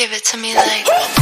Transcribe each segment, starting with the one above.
Give it to me like.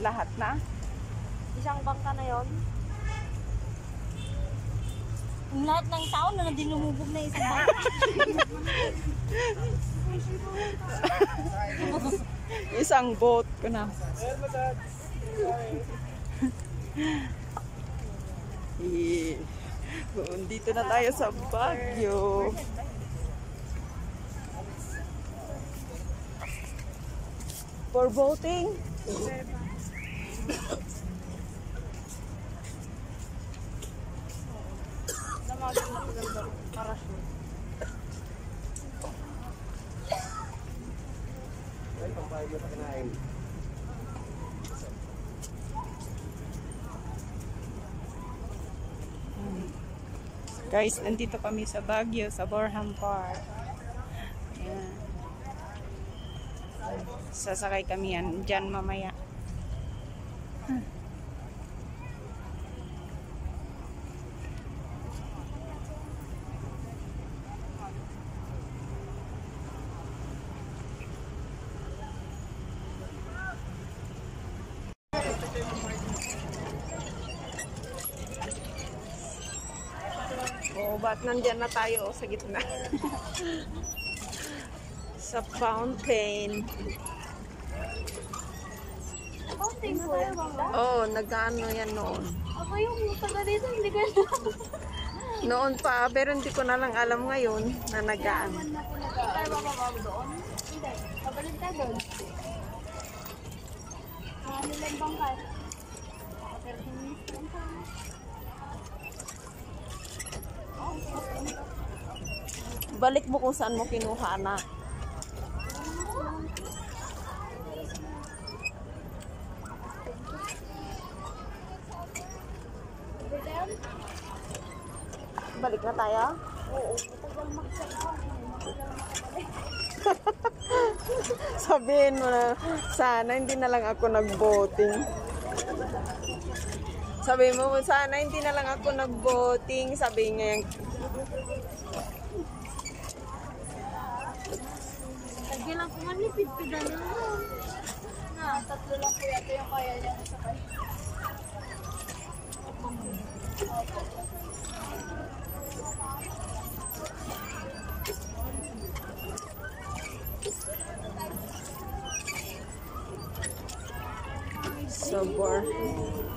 Lahat na? Isang bangka na yon. Yung lahat ng tao na dinumubog na isang bangka. Isang boat ko na. Eh, Dito na tayo sa Baguio. For boating? Guys, nandito kami sa Baguio, sa Borham Park. Ayan. Sasakay kami yan dyan mamaya. Oo, ba't nandyan na tayo sa gitna? sa fountain. Konting po yan. Oo, oh, nag-ano yan noon. Ako yung taga dito, hindi ko alam. Noon pa, pero hindi ko na lang alam ngayon na nag-ano. Tayo bababa doon? Hindi. Pabalik tayo doon. Ano lang bangka? Balik mo kung saan mo kinuha na. Balik na tayo? Oo. Matagal mag-check Sabihin mo na, sana hindi na lang ako nag-voting. Sabihin mo, sana hindi na lang ako nag-voting. Sabi niya yung Lagi lang ko nga nipid-pidan na lang. Na, tatlo lang po yata yung kaya niya so boring.